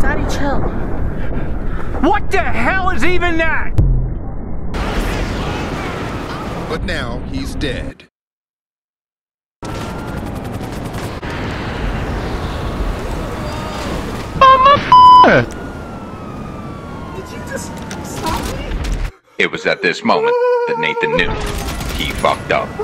Daddy, chill. What the hell is even that? But now he's dead. Mama Did you just stop me? It was at this moment that Nathan knew he fucked up.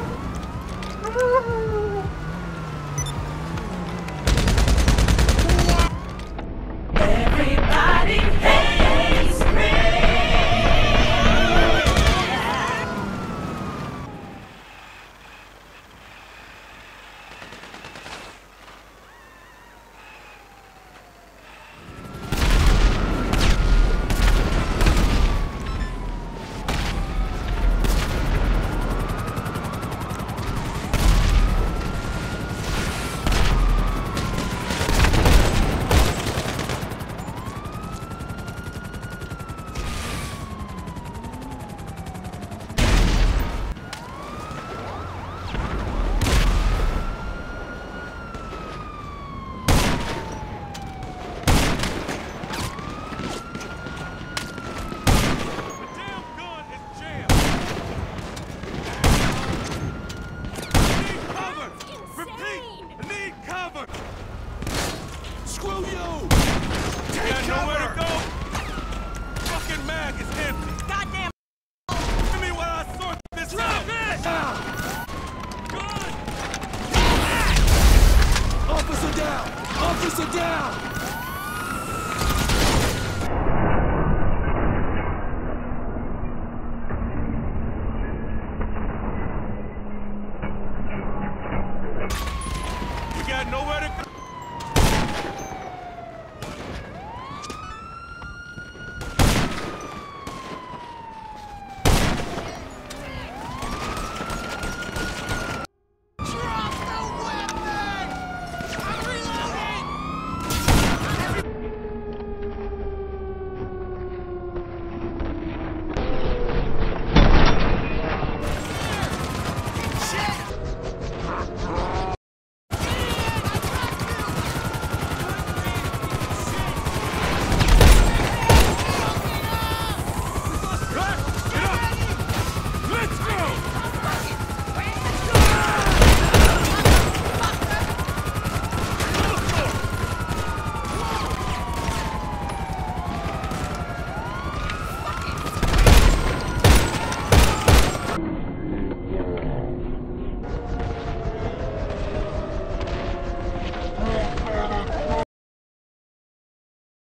cover! Screw you! Take Got cover! nowhere to go! Fucking mag is empty! Goddamn! Give me what I sort this Drop out! It! Ah. Good! Officer down! Officer down!